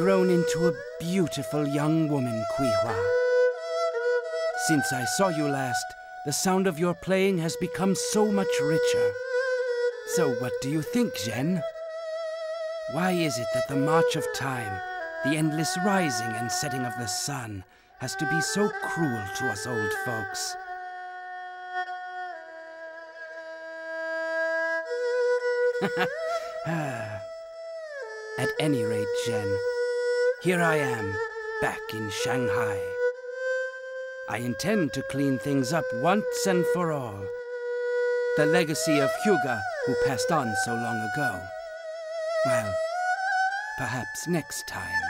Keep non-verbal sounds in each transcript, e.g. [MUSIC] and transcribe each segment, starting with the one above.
grown into a beautiful young woman, Kuihua. Since I saw you last, the sound of your playing has become so much richer. So what do you think, Zhen? Why is it that the march of time, the endless rising and setting of the sun, has to be so cruel to us old folks? [LAUGHS] Ah. At any rate, Zhen, here I am, back in Shanghai. I intend to clean things up once and for all. The legacy of Hyuga, who passed on so long ago. Well, perhaps next time.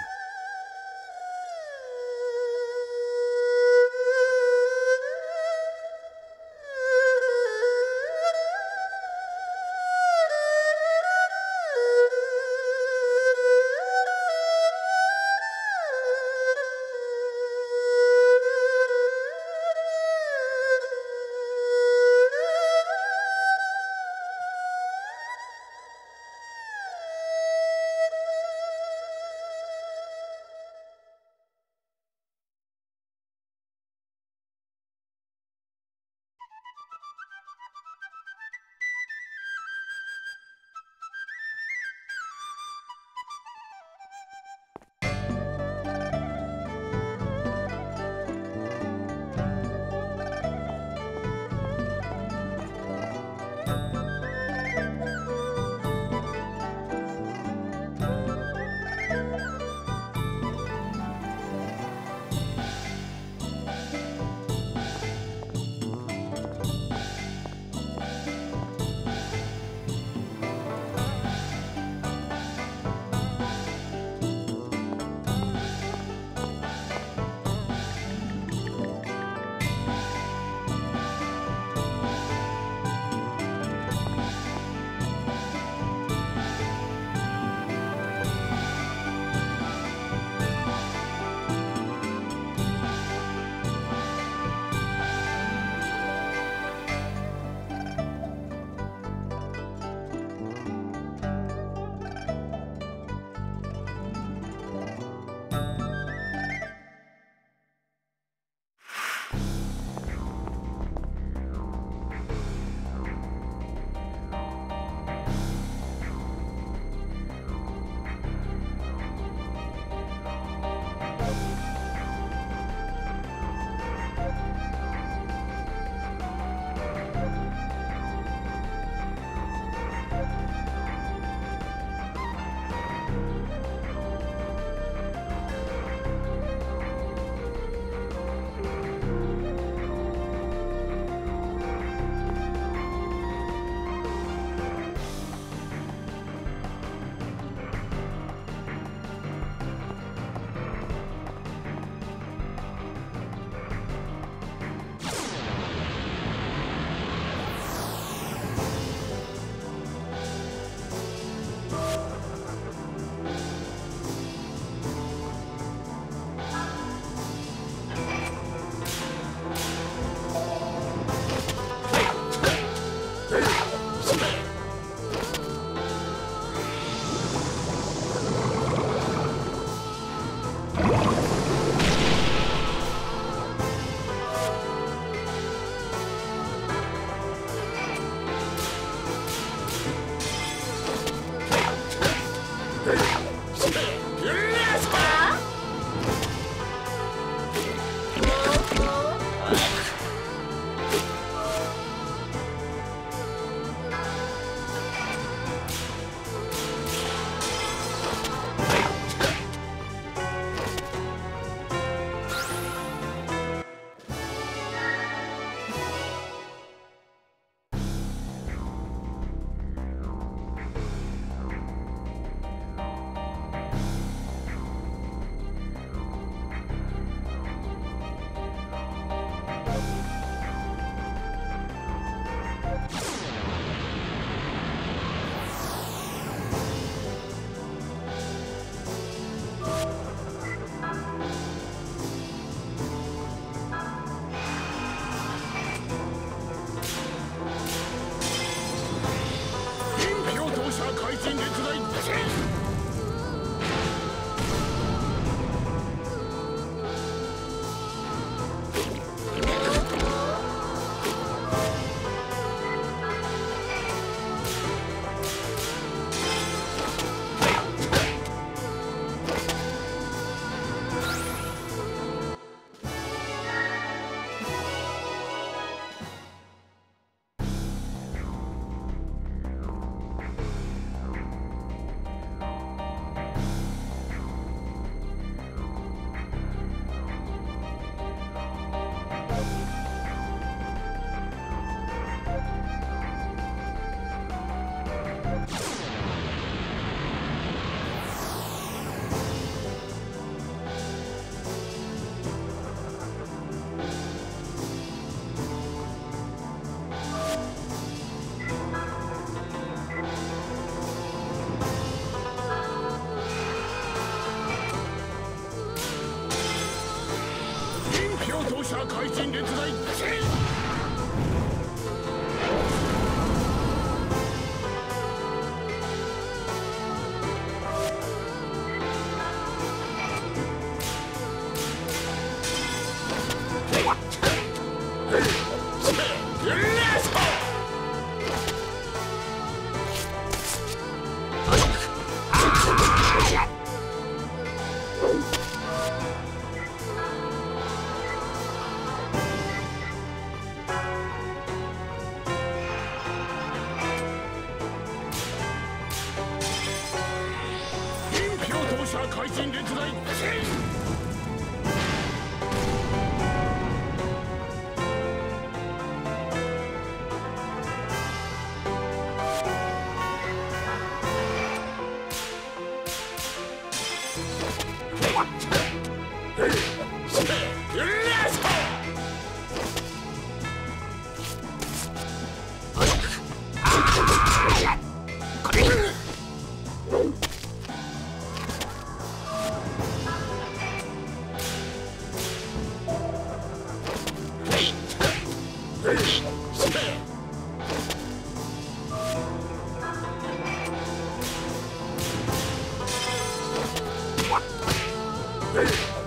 Bye. 怪人列隊やれ Thank you.